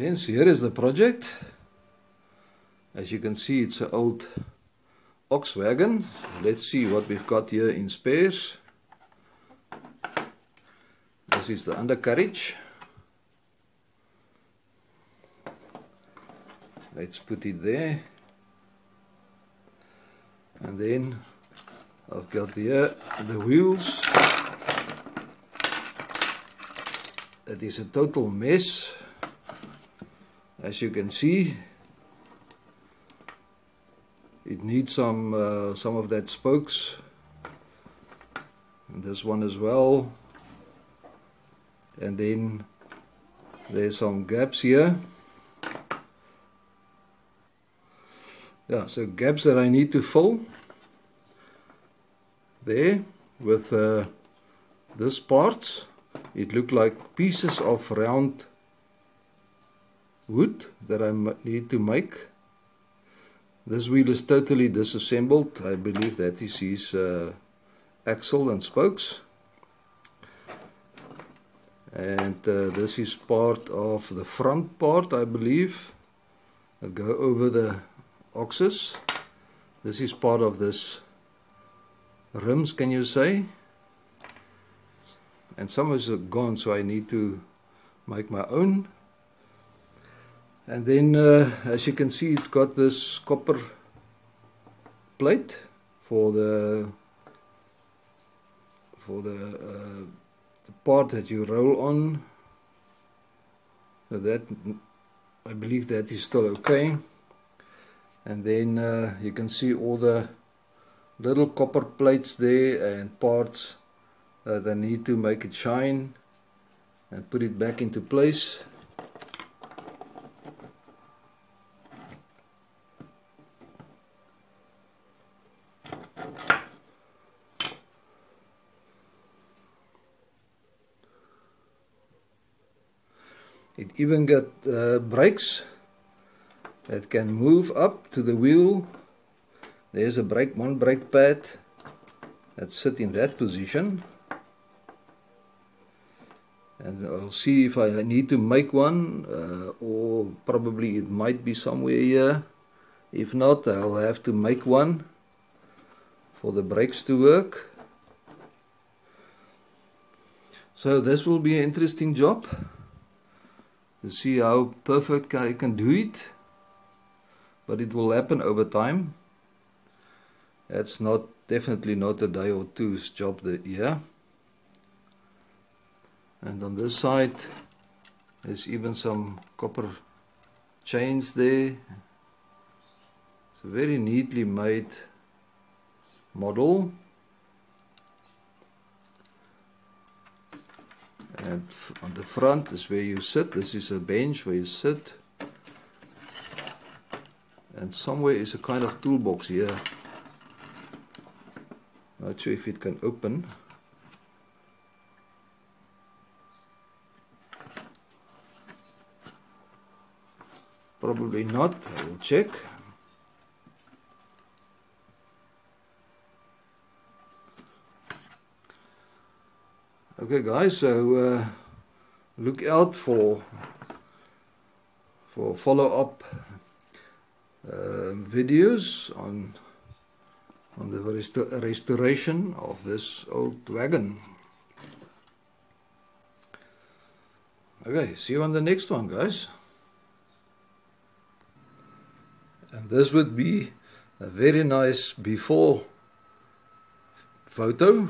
Hence, here is the project. As you can see, it's an old ox wagon. Let's see what we've got here in spares. This is the undercarriage. Let's put it there. And then I've got here the wheels. That is a total mess. As you can see, it needs some uh, some of that spokes. And this one as well. And then there's some gaps here. Yeah, so gaps that I need to fill there with uh, this parts. It looked like pieces of round wood that I need to make. This wheel is totally disassembled. I believe that is his uh, axle and spokes. And uh, this is part of the front part, I believe, that go over the axis. This is part of this rims, can you say? And some is gone, so I need to make my own. And then, uh, as you can see, it's got this copper plate for the for the, uh, the part that you roll on. So that I believe that is still okay. And then uh, you can see all the little copper plates there and parts uh, that need to make it shine and put it back into place. It even got uh, brakes that can move up to the wheel. There's a brake, one brake pad that sit in that position. And I'll see if I need to make one uh, or probably it might be somewhere here. If not, I'll have to make one for the brakes to work. So this will be an interesting job see how perfect I can do it? But it will happen over time. That's not definitely not a day or two's job there yeah and on this side there's even some copper chains there. It's a very neatly made model and on the front is where you sit. This is a bench where you sit. And somewhere is a kind of toolbox here. Not sure if it can open. Probably not. I will check Okay guys, so uh, look out for for follow-up uh, videos on on the restor restoration of this old wagon. Okay, see you on the next one guys. And this would be a very nice before photo